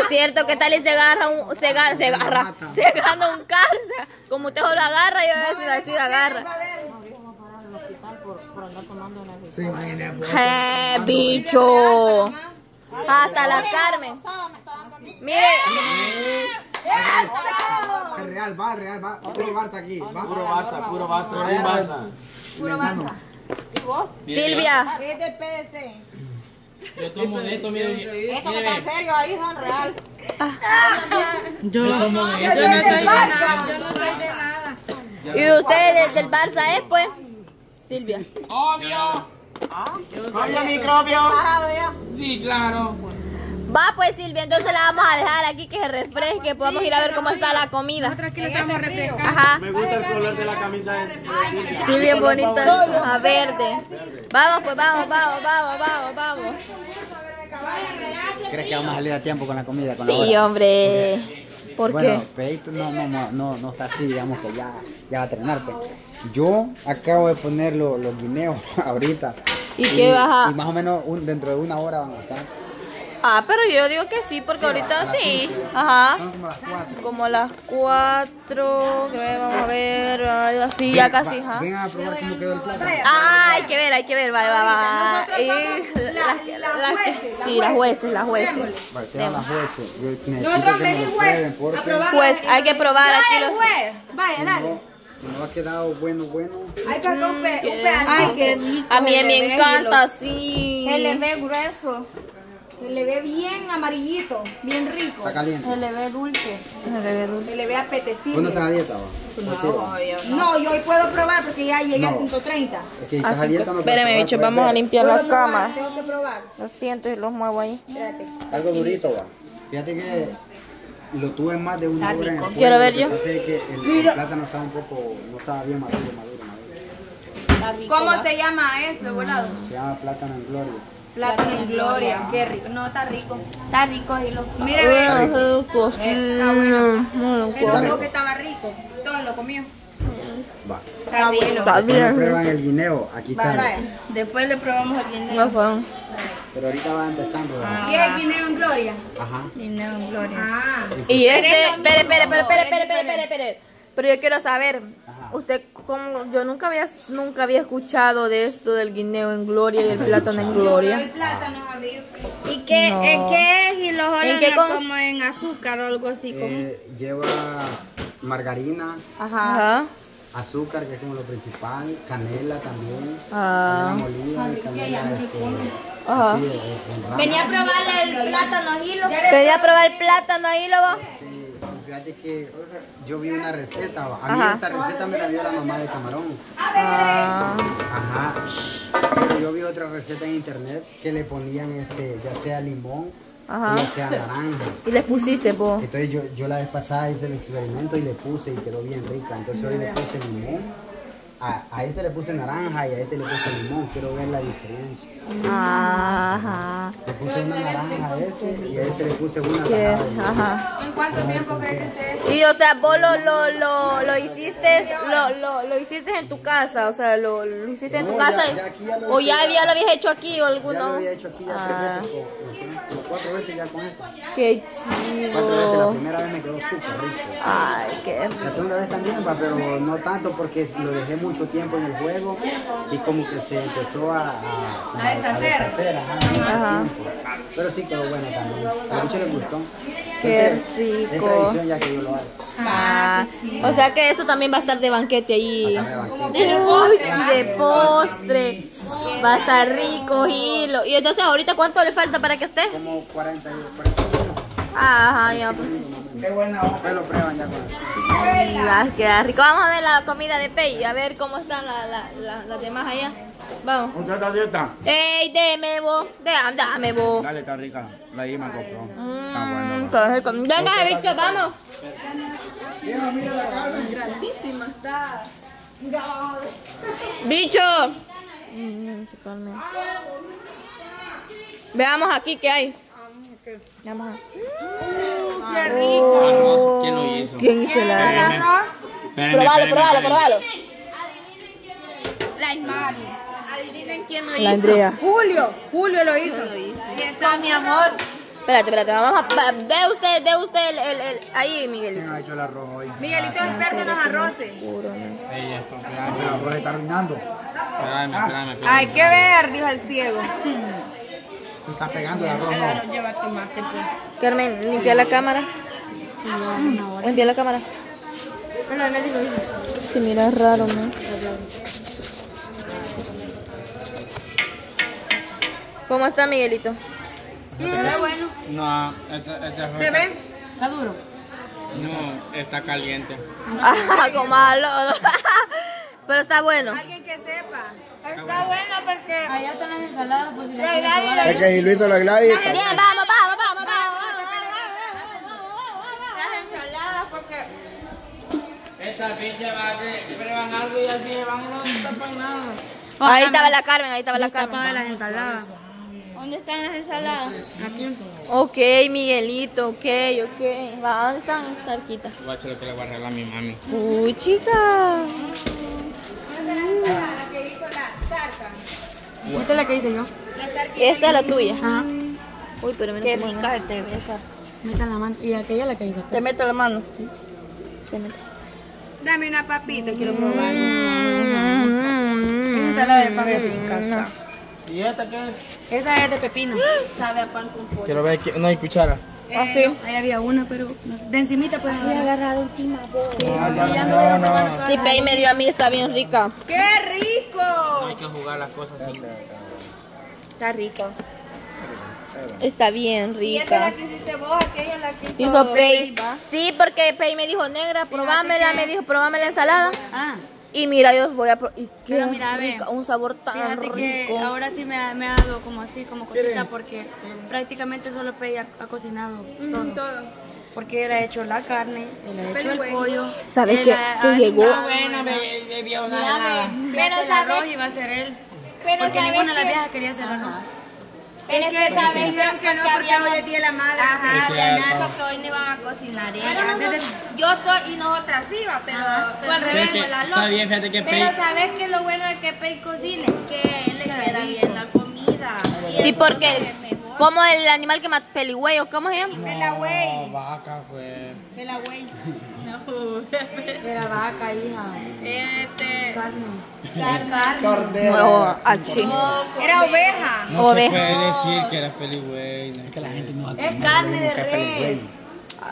es cierto, ¿qué tal y se agarra un, se agarra, se agarra, se gana un cárcel? Como usted solo agarra, yo voy a decir agarra. Sí, pues. ¡Eh, bicho! Hasta la Carmen. Mire, Real va, Real va. Puro Barça aquí. Va. Puro Barça, puro Barça, puro Barça. Puro Barça. Silvia. Es del PDC. Yo tomo de esto, mire. Esto que tan serio ahí son real. Ah. Yo, yo tomo de esto. Yo no soy de nada. Yo no soy de nada. ¿Y ustedes desde el Barça es, pues? Silvia. Obvio. Obvio, microbio. Sí, claro. Va, pues, Silvia, entonces la vamos a dejar aquí que se refresque. Podemos ir a ver cómo está la comida. Estamos refrescando. Ajá. Me gusta el color de la camisa de Sí, bien bonita. A verde. Vamos, pues, vamos, vamos, vamos, vamos, vamos. ¿Crees que vamos a salir a tiempo con la comida? Con la Sí, hora? hombre. ¿Por bueno, qué? Peito no, no, no, no, no está así, digamos que ya, ya va a entrenar. Pues. Yo acabo de poner lo- los guineos ahorita. ¿Y qué vas a- Y más o menos un- dentro de una hora van a estar. Ah, pero yo digo que sí, porque ahorita sí. Ajá. Son como las cuatro. Como las cuatro, creo que vamos a ver, así ya casi, va- ajá. Ven a probar cómo quedó el plato. Ah, hay que ver, hay que ver, va, va, va. Somos las- las- las- jueces, Sí, las jueces, las jueces. Vale, las jueces. Nosotros que me venimos probar. Pues hay que probar aquí los... juez. Vaya, dale. no, si no ha quedado bueno, bueno. Hay que hacer un, pe un pedacito. Ay, qué rico. A mí me encanta así. ve grueso. Se le ve bien amarillito, bien rico. Está caliente. le ve dulce. Se le ve apetecible. ¿Cuándo estás a dieta? va? No, yo hoy puedo probar porque ya llegué No. al punto 30. Es que si estás a dieta no puedes Espérame, bicho, vamos a limpiar Puedo la probar, cama. Tengo que probar. Lo siento y los muevo ahí. Espérate. Algo durito, va. Fíjate que lo tuve más de una hora en el Quiero ver yo. que el, el plátano estaba un poco, no estaba bien maduro, maduro, maduro. ¿Cómo se llama esto, volado? Se llama plátano en gloria. Plátano en gloria. Qué rico. No, está rico. Está rico y los. Mira, ve. Bueno, está bueno. No, no, que estaba rico. Todo lo comió. Está bien. Está bien. prueban el guineo. Aquí está. Después le probamos el guineo. No, pero ahorita va empezando. Ah. ¿Y es guineo en gloria? Ajá. Guineo en gloria. Ah. Y este. Espere, espere, espere, espere, espere, espere. Pero yo quiero saber, Ajá. usted, cómo, yo nunca había, nunca había escuchado de esto del guineo en gloria y el plátano en El gloria. plátano. ¿Y qué, No. ¿en qué es? Y los ¿En qué como en azúcar o algo así. como Eh, lleva margarina, Ajá. azúcar, que es como lo principal, canela también, Ah. canela molida y canela este, Ajá. así, eh, en rama. Venía a probarle el plátano hilo. Pedí a probar el plátano ahí, lo fíjate que yo vi una receta, a mí Ajá. esta receta me la dio la mamá de camarón. Ah. Ajá. Pero yo vi otra receta en internet que le ponían este, ya sea limón Ajá. ya sea naranja. Y les pusiste, po. Entonces yo, yo la vez pasada hice el experimento y le puse y quedó bien rica. Entonces hoy le puse limón. A, a este le puse naranja y a este le puse limón. Quiero ver la diferencia. Ajá. Le puse una naranja a este y a este le puse una limón. Ajá. ¿En cuánto tiempo cree que usted? Y o sea, vos lo, lo, lo, lo hiciste, lo, lo, lo hiciste en tu casa, o sea, lo, lo hiciste en tu No, casa. ya- ya aquí ya lo o ya, ya. ya lo habías hecho aquí o Ya alguno. lo había hecho aquí ya Ah. tres veces. O, o- o cuatro veces ya con esto. Qué Cuatro veces. La chido. primera vez me quedó súper rico. Ay, qué La segunda vez también va, pero no tanto porque lo dejé mucho tiempo en el juego y como que se empezó a, a, A deshacer. ajá. Pero sí quedó bueno también. A la bicha le gustó. Qué Entonces, Es rico. tradición ya que yo lo hago. Ah, o sea que eso también va a estar de banquete ahí. De postre. Va a estar rico, hilo. Y entonces, ¿ahorita cuánto le falta para que esté? Como 40 y 40 minutos. Ajá, ya pues. Ustedes lo prueban ya con Sí, va a quedar rico. Vamos a ver la comida de Pei, a ver cómo están la- la- la- las demás allá. Vamos. ¿Usted está dieta? Ey, deme vos. De, dame vos. Dale, está rica. La Ima compró. Está Mm, bueno. está rico. Venga, bicho, vamos. Bicho. Mm, se calme. Veamos aquí qué hay. Vamos a- Arroz. ¿Quién lo hizo? ¿Quién hizo el arroz? Probalo, probalo, probalo. La Ismari. Adivinen quién lo hizo. La Andrea. Julio. Julio lo hizo. Y está mi amor. Espérate, espérate, vamos a... De usted, de usted el, el, el- ahí, Miguel. ¿Quién ha hecho el arroz hoy? Miguelito es experto en los arroces. Ey, esto, El espérame, arroz está arruinando. espérame, espérame, espérame. Hay que ver, dijo el ciego. Se está pegando el arroz. no. Lleva tomate, pues. Carmen, limpia la cámara. Limpia la cámara. Se mira raro, ¿no? ¿Cómo está Miguelito? está bueno. No, esta, esta ¿Se ve? Está duro. No, está caliente. Ah, como malo. Pero está bueno. Alguien que sepa. Está bueno porque Allá están las ensaladas, pues si la Gladys Es que Luis lo Gladys. Bien, vamos, vamos, vamos, vamos. las ensaladas porque Esta pinche va a que prueban algo y así van y no tapan nada. Ahí estaba la Carmen, ahí estaba la Para Carmen. las ensaladas. ¿dónde están las ensaladas? Aquí. Ok, Miguelito, ok, ok. Va, ¿dónde están? Cerquita. Guacho lo que le voy a arreglar a mi mami. Uy, chica. Esta es la que hice yo. Esta es la tuya. Ajá. Uy, pero mira Qué rica ve esa. Metan la mano. Y aquella es la que hice. Te meto la mano. Sí. Te meto. Dame una papita, quiero probar. Mm. Ensalada de pan rica. ¿Y esta qué es? Esa es de pepino. Sabe a pan con pollo. Quiero ver, que, no hay cuchara. Ah, sí. Ahí había una, pero no de encimita pues. agarrado encima vos. No, no. Sí, Pei me dio a mí, está bien rica. ¡Qué rico! Hay que jugar las cosas así. Está rico. Está bien Y esta es la rica. que hiciste vos, aquella es la que hizo, Hizo. Sí, porque Pei me dijo negra, probámela, me dijo, probame la ensalada. Ah, Y mira, yo voy a pro- y qué Pero mira, rica, un sabor tan fíjate que rico. ahora sí me ha, me ha dado como así, como cosita, porque prácticamente solo Pei ha, ha cocinado todo. Porque él ha hecho la carne, él ha hecho el pollo. ¿Sabes qué? Que llegó- limpiado, Buena, me, me vio una. Pero Pero el arroz sabes, iba a ser él. pero Porque sabes ninguna de las que, viejas quería hacerlo, ¿no? Es que sabes que, habíamos- día de la madre. Ajá, Es cierto. dicho que hoy no iban a cocinar ellas. Yo estoy y nosotras sí, va, pero, pero al revés, la está loca. bien, fíjate que Pero sabes que lo bueno de que Pei cocine, que le queda bien la comida. Y Sí, porque es. Como el animal que mata peligüeyo, ¿cómo se llama? No, vaca fue. Era güey. Era vaca, hija. Este, Carne. Carne. No, achí. Era oveja. No Oveja. se puede decir que era peligüey. Es carne de res.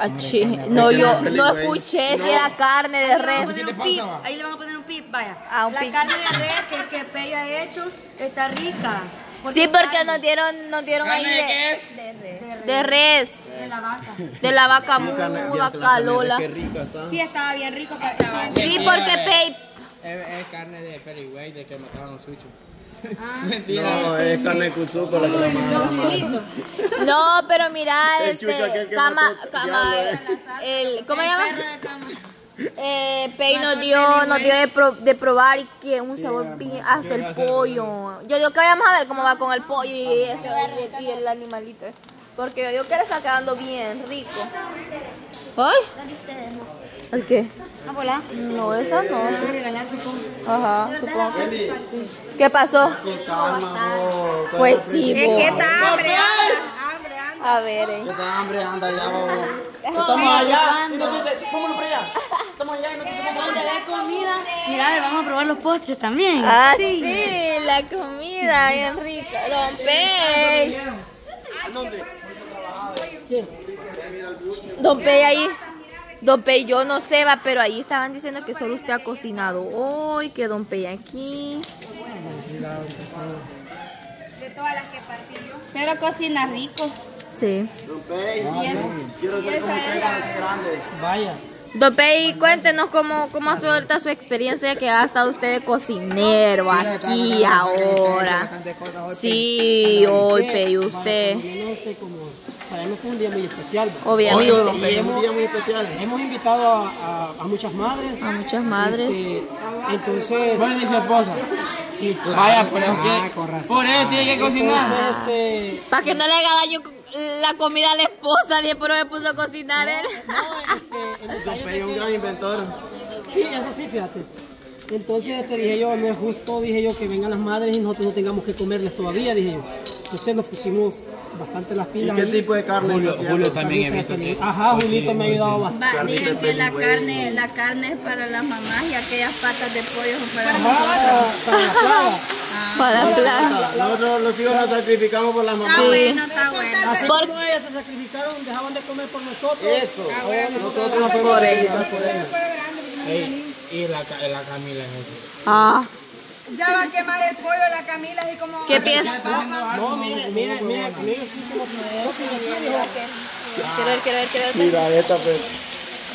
Achí. No, yo no escuché si era carne de Ahí le van a res. poner un pip. Ahí le van a poner un pip, vaya. Ah, un la pip. carne de res que, que Pei ha hecho está rica. Sí, porque nos dieron, nos dieron ahí ¿Carne de de, qué es? de res, de la vaca. de la vaca muy vaca Lola. rica está. Sí, estaba bien rico para. Sí, porque Pei, Es, es carne de peligüey, de que mataron los suchos. Ah. Mentira. es carne de cuzuco la que no, pero mira, este, cama, mató- cama, el, ¿cómo se llama? Eh, Pei nos dio, nos dio de, pro- de probar y que un sabor bien, hasta el pollo. Yo digo que vamos a ver cómo va con el pollo y, ese, y, el animalito. eh. Porque yo digo que le está quedando bien rico. ¿Ay? ¿El qué? No, esa no. Ajá, supongo que ¿Qué pasó? Pues sí, es que está hambre. A ver, eh. Está hambre, anda allá, bobo. Estamos allá y nos dice, vámonos para allá. Estamos allá y nos dice, vámonos Donde ve comida. Mira, vamos a probar los postres también. Ah, sí, la comida bien rica. Don Pei. Don Pei ahí. Don Pei, yo no sé, va, pero ahí estaban diciendo que solo usted ha cocinado hoy, que Don Pei aquí. De todas las que partí yo. Pero cocina rico. Sí. Quiero ser como usted grande. Vaya. Don Pei, cuéntenos cómo, cómo ha sido ahorita su experiencia que ha estado usted de cocinero aquí ahora. Sí, hoy Pei, usted, Este, como sabemos que es un día muy especial. ¿verdad? obviamente. Y hemos, hemos invitado a, a- a muchas madres. A muchas madres. este, entonces, Bueno, y su esposa. sí, claro. Vaya, por eso Ah. Por eso tiene que cocinar. Entonces, este, Para que no le haga daño la comida a la esposa, ni pero me puso a cocinar él. no, este, Pei es un gran inventor. Sí, eso sí, fíjate. Entonces te dije yo, no es justo, dije yo, que vengan las madres y nosotros no tengamos que comerles todavía, dije yo. Entonces nos pusimos bastante las ¿Y pilas. qué ahí. tipo de carne Julio, Julio también he visto que... Ajá, Julito me ha ayudado bastante. Dicen que la carne, la carne es para las mamás y aquellas patas de pollo son para Ajá, nosotros. para la plaga. Para la plaza. Nosotros los hijos nos sacrificamos por las mamás. Está bueno, está bueno. Así Por- como ellas se sacrificaron, dejaban de comer por nosotros. Eso. Nosotros nos podemos por ellos. Ey, y la, la Camila en eso. Ah, Ya va a quemar el pollo la Camila así como... ¿qué piensas? No, mire, mire, mire. Quiero ver, quiero ver, quiero ver. Mira esta pues.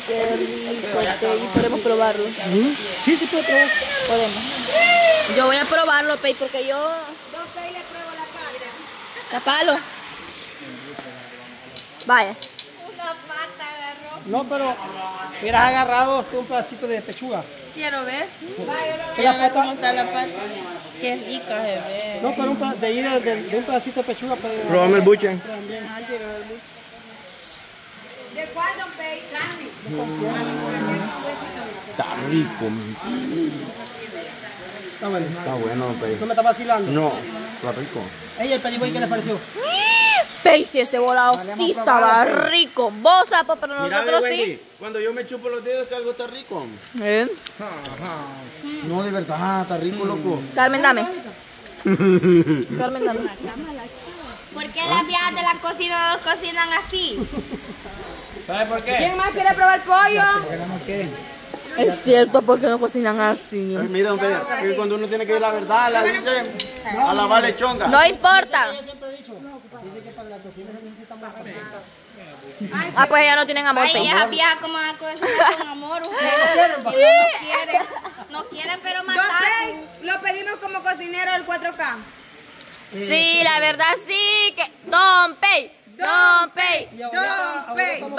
Qué rico, Pei. Podemos probarlo. Sí, sí puede probar. Podemos. Yo voy a probarlo, Pei, porque yo... La palo. Vaya. No, pero hubieras agarrado este, un pedacito de pechuga. Quiero ver. Que la pata- está la pata? Qué rica se ve. No, pero un de ahí de, de- de un pedacito de pechuga. Pero, Probame el buche. ¿De cuál, don Pei? Carne. Está rico. Está bueno. Está bueno, Pei. No me está vacilando. No, está rico. Ey, el pedigüey, ¿qué les pareció? Pei, si ese volado sí estaba rico. Vos, sapo, pero Mira, nosotros Wendy, sí. cuando yo me chupo los dedos que algo está rico. ¿Eh? No, de verdad, está rico, loco. Carmen, dame. Carmen, dame. ¿Por qué las viejas de la cocina no cocinan así? ¿Sabes por qué? ¿Quién más quiere probar pollo? Es cierto, porque no cocinan así. Ay, Mira, don Pedro, que cuando uno tiene que ir la verdad, la dice a la vale chonga. No importa. Ah, pues ellas no tienen amor, Ay, Pei. esas viejas como a cocinar con amor. Ustedes no quieren. No quieren, pero matar. Lo pedimos como cocinero del 4K. Sí, la verdad sí que... Don Pei. Don Pei. Y ahora- ahora Vamos.